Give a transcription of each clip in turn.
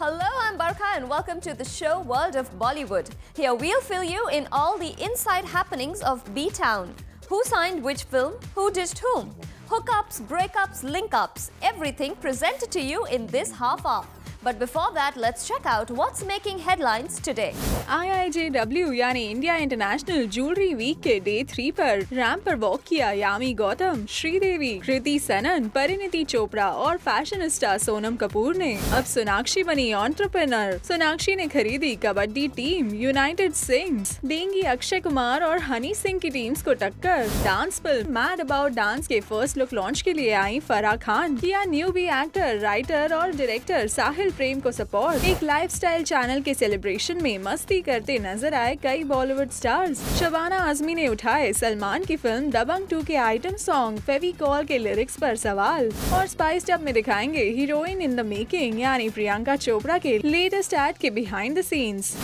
Hello, I'm Barkha and welcome to the show World of Bollywood. Here we'll fill you in all the inside happenings of B-Town. Who signed which film, who dissed whom, hookups, breakups, link-ups, everything presented to you in this half hour. But before that, let's check out what's making headlines today. IIJW यानी India international jewellery week के day three पर ramp पर walk किया यामी गौतम श्रीदेवी कृति सनन परिणीति चोपड़ा और fashionista Sonam Kapoor ने। अब सोनाक्षी बनी entrepreneur Sonakshi ने खरीदी कबड्डी टीम यूनाइटेड सिंग्स देंगी अक्षय कुमार और हनी सिंह की टीम्स को टक्कर। Dance film mad about dance के फ़र्स्ट लुक लॉन्च के लिए आई फराह खान। किया न्यू बी एक्टर राइटर और डायरेक्टर साहिल प्रेम को सपोर्ट एक लाइफस्टाइल चैनल के सेलिब्रेशन में मस्ती करते नज़र आए कई बॉलीवुड स्टार्स शबाना आजमी ने उठाए सलमान की फ़िल्म दबंग टू के आइटम सॉन्ग फेवी कॉल के लिरिक्स आरोप सवाल। और स्पाइस टब में दिखाएँगे हीरोइन इन द मेकिंग यानी प्रियंका चोपड़ा के लेटेस्ट एड के behind the scenes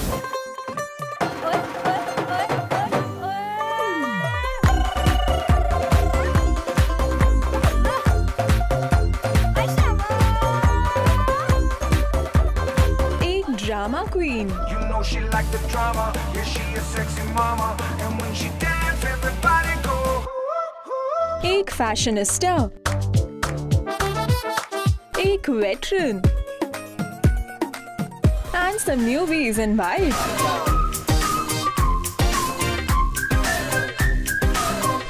एक फैशनिस्टा एक veteran and some newbies in white.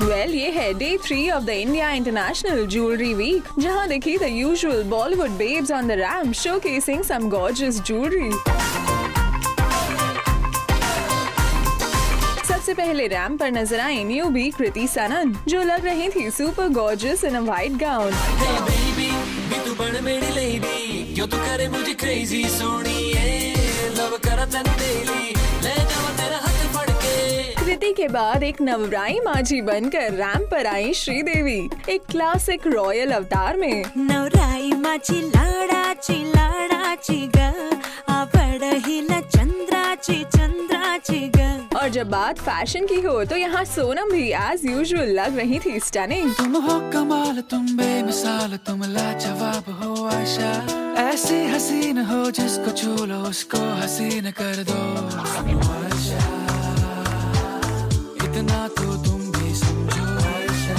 Well ये है day three of the India international jewellery week जहां देखी the usual Bollywood babes on the ramp showcasing some gorgeous jewellery सबसे पहले ramp पर नज़र आई न्यू बी कृति सनन जो लग रही थी super gorgeous in a white gown Kriti के बाद एक नवराई माझी बनकर रैम पर आई श्रीदेवी एक क्लासिक रॉयल अवतार में। नवराई माझी लाडाची लाडाची ग आवडहिला चंद्राची चंद्राची ग और जब बात फ़ैशन की हो तो यहाँ सोनम भी एज यूजुअल लग रही थी स्टनिंग तुम हो कमाल तुम बेमिसाल तुम लाजवाब हो आशा। ऐसी हसीन हो जिसको छू लो उसको हसीन कर दो। आशा, इतना तो तुम भी समझो आशा।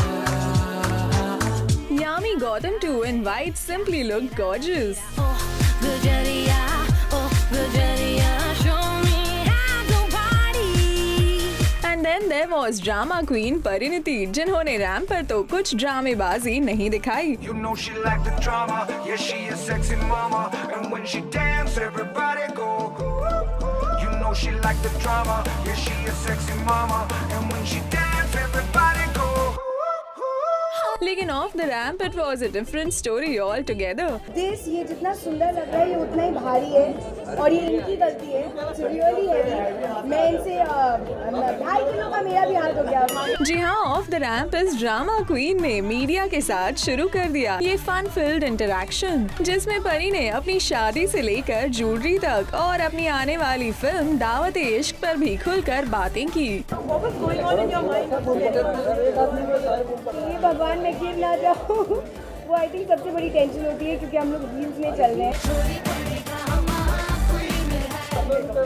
Yami Gautam too in white simply look gorgeous गुजरिया ओ गुजरिया and then was drama queen Parineeti जिन्होंने रैम पर तो कुछ ड्रामेबाजी नहीं दिखाई You know she like the drama, yeah she a sexy mama And when she dance everybody go You know she like the drama, yeah she a sexy mama And when she dance everybody लेकिन off the ramp it was a different story altogether this ये जितना सुंदर लग रहा है ये उतना ही भारी है और ये इनकी गलती है। रियली हैवी मैं इनसे ढाई किलो का मेरा भी हाथ हो गया। जी हाँ ऑफ़ द रैम्प इस ड्रामा क्वीन ने मीडिया के साथ शुरू कर दिया। ये फन फिल्ड इंटरेक्शन जिसमें परी ने अपनी शादी से लेकर ज्वेलरी तक और अपनी आने वाली फ़िल्म दावत इश्क पर भी खुलकर बातें की ये भगवान मैं गिर ना जाऊँ वो आई थिंक सबसे बड़ी टेंशन होती है क्योंकि हम लोग रील्स में चल रहे हैं।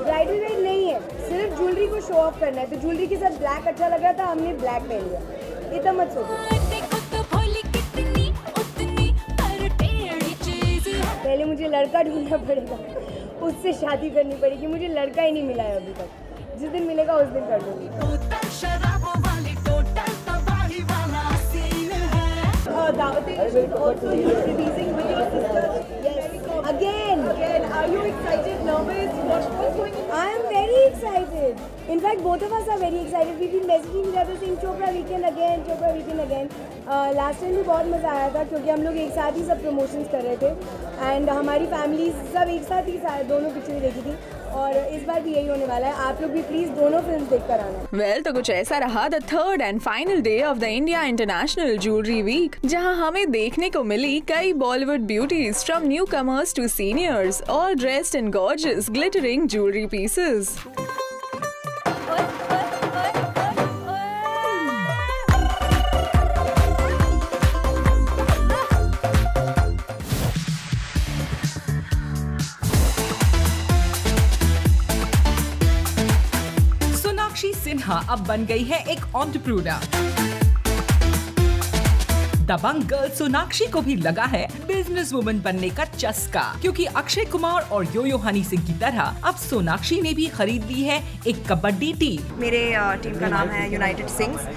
ब्राइडल वेयर नहीं है, सिर्फ़ ज्वेलरी को शो ऑफ़ करना है। तो ज्वेलरी के साथ ब्लैक अच्छा लग रहा था, हमने ब्लैक पहन लिया। इतना मत सोचो। तो चीज़ है पहले मुझे लड़का ढूंढना पड़ेगा, उससे शादी करनी पड़ेगी। मुझे लड़का ही नहीं मिला है अभी तक। जिस दिन मिलेगा, उस दिन कर लूँगी है again again are you excited nervous what what's going on I am very excited in fact both of us are very excited we've been messaging each other saying Chopra weekend again Chopra weekend again uh, last time भी बहुत मज़ा आया था क्योंकि हम लोग एक साथ ही सब प्रमोशंस कर रहे थे एंड हमारी फैमिली सब एक साथ ही दोनों पिक्चरें देखी थी और इस बार भी यही होने वाला है। आप लोग भी प्लीज़ दोनों फ़िल्म देख कर आना। वेल well, तो कुछ ऐसा रहा the third and final day of the India international jewellery week जहाँ हमें देखने को मिली कई Bollywood beauties from newcomers to seniors all dressed in gorgeous glittering jewellery pieces अब बन गई है एक ऑन्टरप्रूनर दबंग गर्ल सोनाक्षी को भी लगा है बिज़नेस वुमन बनने का चस्का क्योंकि अक्षय कुमार और योयो हनी सिंह की तरह अब सोनाक्षी ने भी खरीद ली है एक कबड्डी टीम मेरे टीम का नाम है united Singhs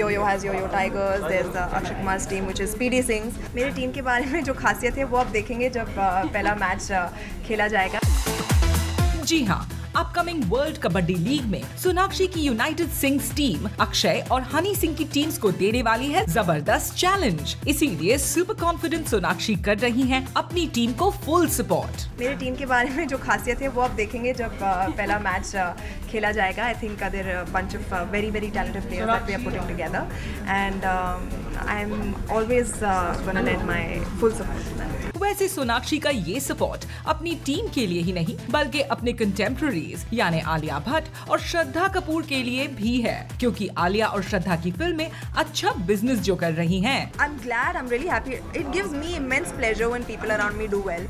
yo yo has yo yo tigers there is Akshay Kumar team which is PD Singhs मेरी टीम के बारे में जो खासियत है वो आप देखेंगे जब पहला मैच खेला जाएगा। जी हाँ अपकमिंग वर्ल्ड कबड्डी लीग में सोनाक्षी की यूनाइटेड सिंग्स टीम अक्षय और हनी सिंह की टीम्स को देने वाली है ज़बरदस्त चैलेंज इसीलिए सुपर कॉन्फिडेंट सोनाक्षी कर रही हैं अपनी टीम को फुल सपोर्ट मेरी टीम के बारे में जो खासियत है, वो आप देखेंगे जब पहला मैच खेला जाएगा। I think there bunch of very very talented players that we are putting together and I am always let my full support वैसे सोनाक्षी का ये सपोर्ट अपनी टीम के लिए ही नहीं बल्कि अपने कंटेम्प्रेरीज यानी आलिया भट्ट और श्रद्धा कपूर के लिए भी है क्योंकि आलिया और श्रद्धा की फ़िल्में अच्छा बिज़नेस जो कर रही हैं I'm glad, I'm really happy. It gives me immense pleasure when people around me do well.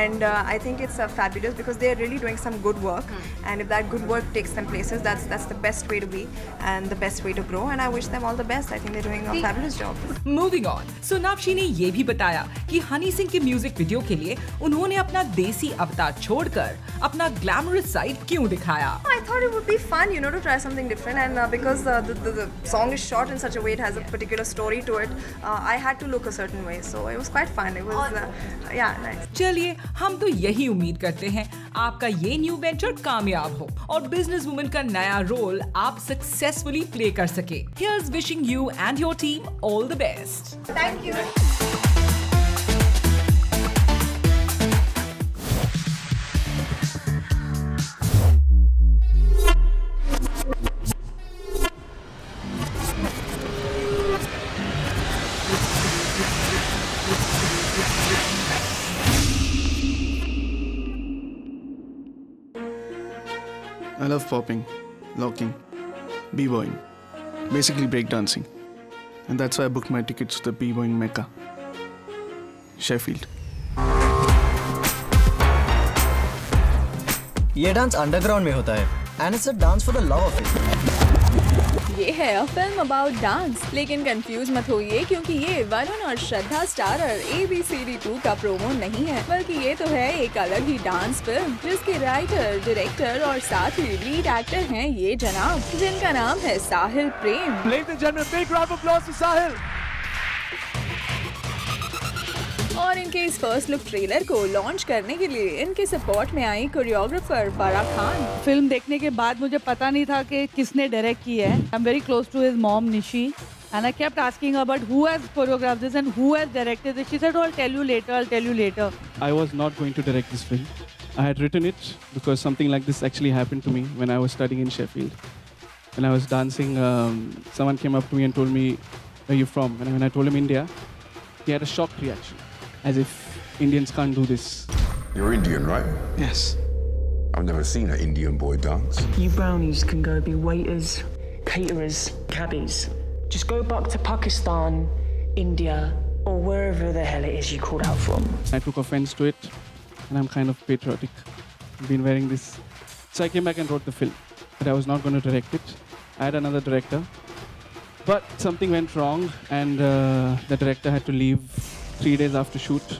And uh, I think it's uh, fabulous because they're really doing some good work. And if that good work takes them places, that's that's the best way to be and the best way to grow. And I wish them all the best. I think they're doing a fabulous moving on Sonakshi ने ये भी बताया कि हनी सिंह के music video के लिए उन्होंने अपना देसी अवतार छोड़कर अपना ग्लैमरस साइड क्यों दिखाया? I thought it would be fun you know to try something different and because the the song is short in such a way it has a particular story to it I had to look a certain way so it was quite fun it was yeah nice चलिए हम तो यही उम्मीद करते हैं। आपका ये new venture कामयाब हो और बिज़नेस वुमेन का नया रोल आप सक्सेसफुली प्ले कर सके here's wishing you and your team all the best thank you. love popping, locking, b-boying, basically breakdancing. And that's why I booked my tickets to the b-boying mecca, Sheffield. ये dance underground में होता है and it's a dance for the love of it ये है film about dance लेकिन confuse मत होइए क्योंकि ये वरुण और Shraddha starrer A B C D two का प्रोमो नहीं है बल्कि ये तो है एक अलग ही डांस फ़िल्म जिसके राइटर डायरेक्टर और साथ ही लीड एक्टर हैं ये जनाब जिनका नाम है साहिल प्रेम Ladies and gentlemen, big round of applause to Sahil. और इनके इस फ़र्स्ट लुक ट्रेलर को लॉन्च करने के लिए इनके सपोर्ट में आई कोरियोग्राफर फराह खान फ़िल्म देखने के बाद मुझे पता नहीं था कि किसने डायरेक्ट किया है I am very close to his mom Nishi and I kept asking her, but who has choreographed this and who has directed this? She said, oh, I'll tell you later, I'll tell you later. I was not going to direct this film. I had written it because something like this actually happened to me when I was studying in Sheffield. When I was dancing, um, someone came up to me and told me, Where are you from? And when I told him India, he had a shocked reaction, as if Indians can't do this. You're Indian, right? Yes. I've never seen an Indian boy dance. You brownies can go be waiters, caterers, cabbies. Just go back to Pakistan, India, or wherever the hell it is you called out from. I took offense to it, and I'm kind of patriotic. I've been wearing this. So I came back and wrote the film, but I was not going to direct it. I had another director, but something went wrong, and uh, the director had to leave three days after shoot,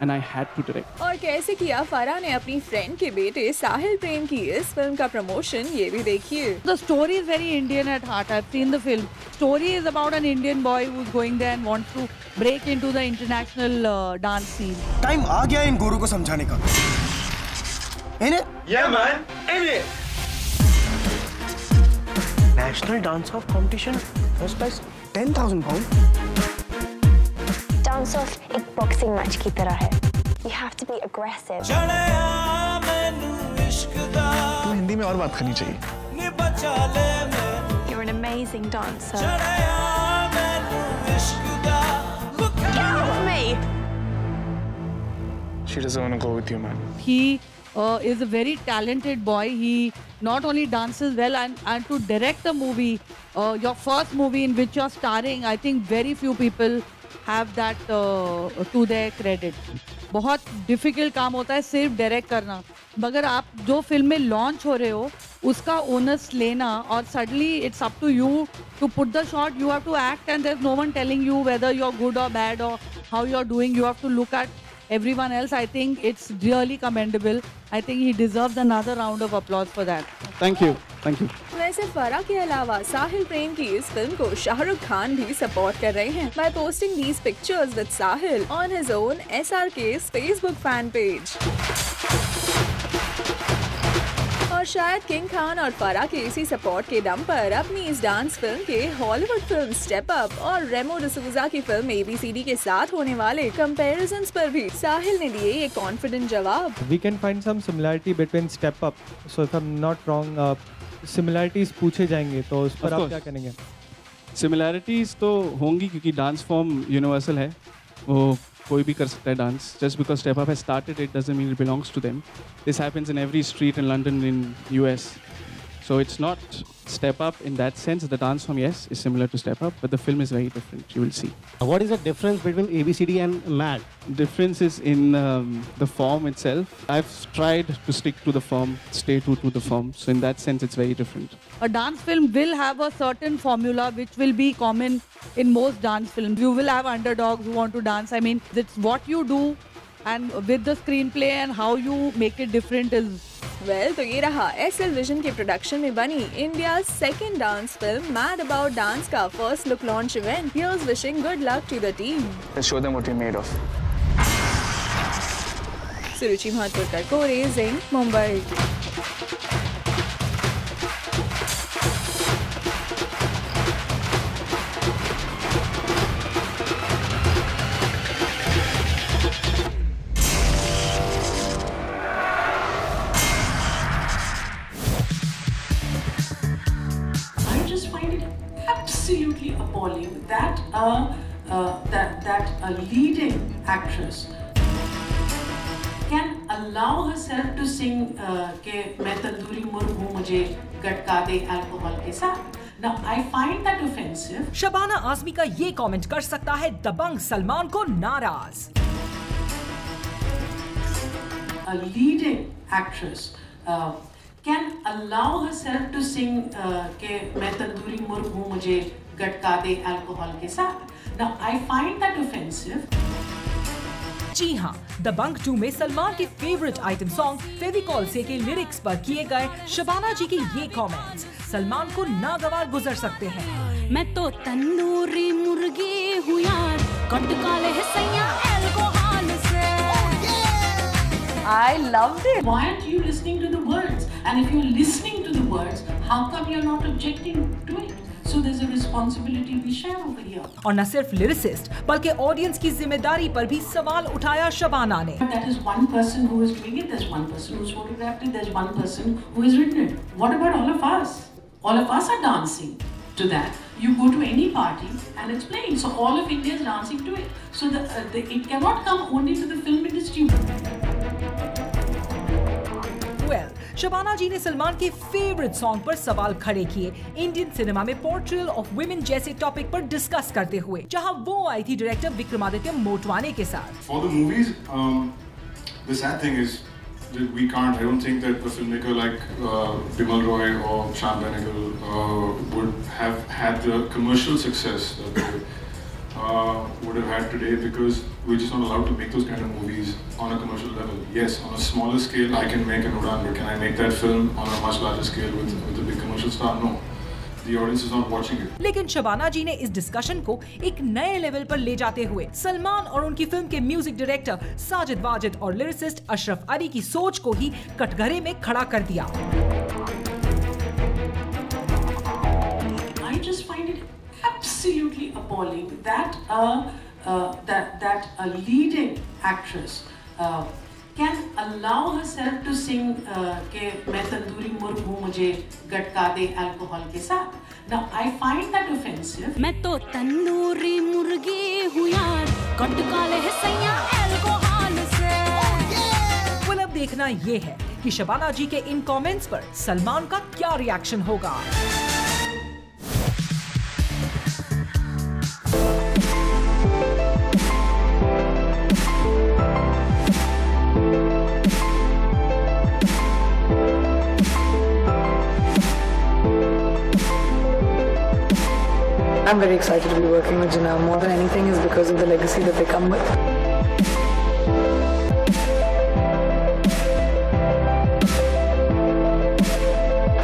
and I had to direct. और कैसे किया फराह ने अपनी friend के बेटे साहिल प्रेम की इस film का प्रमोशन ये भी देखिए The story is very Indian at heart. I've seen the film. Story is about an Indian boy who's going there and wants to break into the international uh, dance scene. Time आ गया इन गुरु को समझाने का इन्हें Yeah, man. In it. National dance off competition first prize 10000 pound dance off boxing match की तरह है you have to be aggressive तो हिंदी में और बात करनी चाहिए You're an amazing dancer. She doesn't want to go with you, man. He uh, is a very talented boy. He not only dances well and, and to direct a movie, uh, your first movie in which you're starring, I think very few people that uh, to their credit. बहुत difficult काम होता है सिर्फ़ direct करना। मगर आप जो film में लॉन्च हो रहे हो उसका ओनर्स लेना और suddenly it's up to you to put the shot you have to act and there no one telling you whether you are good और बैड और how you are doing you have to look at everyone else I think it's really commendable I think he deserve another round of applause for that. Thank you. Thank you वैसे फरा के अलावा साहिल प्रेम की इस film को शाहरुख खान भी support कर रहे हैं। By posting these pictures with Sahil on his own S R K Facebook fan page और शायद किंग खान और फरा के इसी सपोर्ट के दम पर अपनी इस डांस फ़िल्म के हॉलीवुड फ़िल्म स्टेप अप और रेमो डिसूजा की फ़िल्म एबीसीडी के साथ होने वाले कंपैरिजंस पर भी साहिल ने दिए ये कॉन्फिडेंट जवाब। We can find some similarity between step up so if i'm not wrong uh, similarities पूछे जाएँगे तो उस पर आप क्या करेंगे? सिमिलैरिटीज तो होंगी क्योंकि डांस फॉर्म यूनिवर्सल है। वो कोई भी कर सकता है dance just because step up has started it doesn't mean it belongs to them this happens in every street in London in US so it's not step up in that sense the dance form yes is similar to step up but the film is very different you will see What is the difference between ABCD and MAD? difference is in um, the form itself i've tried to stick to the form stay true to the form so in that sense it's very different a dance film will have a certain formula which will be common in most dance films. You will have underdogs who want to dance. I mean, it's what you do and with the screenplay and how you make it different is well तो ये रहा S L vision के production में बनी India second dance film mad about dance का first look launch event here's wishing good luck to the team Let's show them what made made of. Suruchi महत्वकर reporting Mumbai a leading actress can allow herself to sing uh, के मैं तंदूरी मुर्ग हूँ मुझे गटका दे alcohol के साथ Now I find that offensive. Shabana Azmi का ये comment कर सकता है दबंग सलमान को नाराज़ a leading actress uh, can allow herself to sing uh, के मैं तंदूरी मुर्ग हूँ मुझे गटका दे अल्कोहल के साथ Now I find that offensive. जी हाँ दबंग 2 में सलमान के फेवरेट आइटम सॉन्ग फेविकॉल से के लिरिक्स पर किए गए शबाना जी के ये कमेंट्स सलमान को नागवार गुजर सकते हैं मैं तो तंदूरी मुर्गी हूँ यार कट काले है सैया अल्कोहल से I loved it. Why aren't you listening to the words? And if you're listening to the words, how come you're not objecting to it? So there's a responsibility we share over here. और न सिर्फ़ lyricist बल्कि audience की ज़िम्मेदारी पर भी सवाल उठाया शबाना ने That is one person who is doing it, there's one person who's photographed it, there's one person who has written it. What about all of us? All of us are dancing to that. You go to any party and it's playing. So all of India is dancing to it. So the, uh, the, it cannot come only to the film industry. Shabana ji ने सलमान के favourite song पर सवाल खड़े किए Indian cinema में portrayal of women जैसे topic पर discuss करते हुए जहाँ वो आई थी डायरेक्टर विक्रमादित्य मोटवाने के साथ For the movies, um, the sad thing is that we can't. I don't think that a filmmaker like uh, Bimal Roy or Shyam Benegal uh, would have had the commercial success that they uh, would have had today because we're just not allowed to make those kind of movies on a commercial level. Yes, on a smaller scale, I can make an Udan, but can I make that film on a much larger scale with, with a big commercial star? No. The audience is not watching it. लेकिन शबाना जी ने इस discussion को एक नए level पर ले जाते हुए सलमान और उनकी फ़िल्म के म्यूज़िक डायरेक्टर साजिद वाजिद और लिरिसिस्ट अशरफ अली की सोच को ही कटघरे में खड़ा कर दिया absolutely appalling that a uh, that that a leading actress uh, can allow herself to sing uh, के मैं तंदूरी मुर्ग हूँ मुझे गटका दे अल्कोहल के साथ Now I find that offensive. मैं तो तंदूरी मुर्गी हूँ यार कट काले है सैया अल्कोहल से well, अब देखना ये है कि शबाना जी के इन कमेंट्स पर सलमान का क्या रिएक्शन होगा I'm very excited to be working with Janelle. More than anything is because of the legacy that they come with.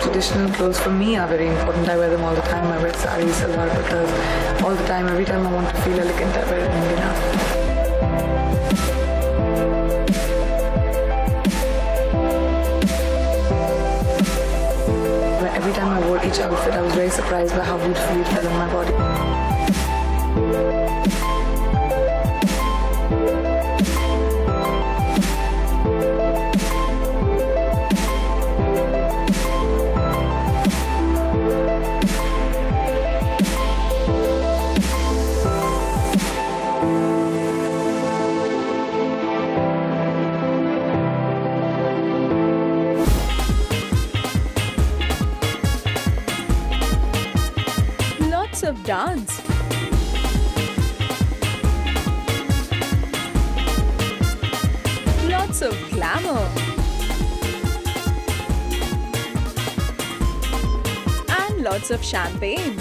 Traditional clothes for me are very important. I wear them all the time. I wear saris, salwar all the time. Every time I want to feel elegant, I wear in an I was very surprised by how beautifully it felt on my body. Lots of glamour. And lots of champagne.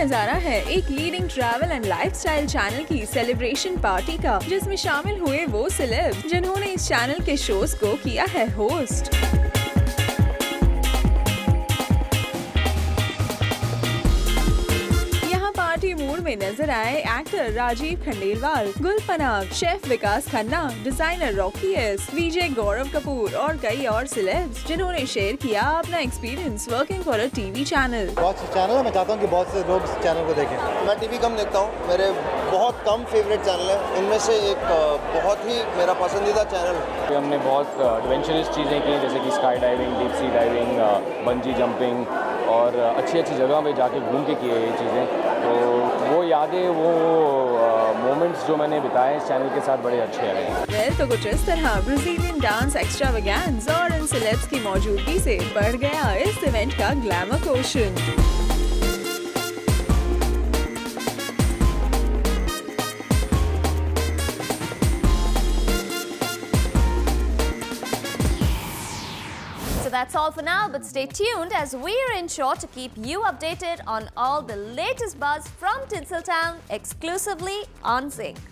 नज़ारा है एक leading travel and lifestyle channel की celebration party का, जिसमें शामिल हुए वो celeb जिन्होंने इस चैनल के शोज़ को किया है होस्ट नज़र आए actor Rajeev Khandelwal Gul Panag chef Vikas Khanna designer Rocky S Vijay Gaurav Kapoor और कई और सिलेब्स जिन्होंने शेयर किया अपना experience working for a TV channel बहुत से चैनल है मैं चाहता हूँ कि बहुत से लोग चैनल को देखें। मैं टीवी कम देखता हूँ मेरे बहुत कम फेवरेट चैनल है। उनमें से एक बहुत ही मेरा पसंदीदा चैनल है। हमने बहुत एडवेंचरस चीज़ें की जैसे कि sky diving deep sea diving bungee jumping और अच्छी अच्छी जगह पे जाके घूम के किए ये चीज़ें। तो वो यादें, वो मोमेंट्स जो मैंने बिताए इस चैनल के साथ बड़े अच्छे रहे तो कुछ इस तरह ब्राजीलियन डांस एक्स्ट्रा और इन सेलेब्स की मौजूदगी से बढ़ गया इस इवेंट का glamour quotient that's all for now, but stay tuned as we're ensure to keep you updated on all the latest buzz from Tinseltown exclusively on Zinc.